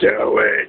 Do it.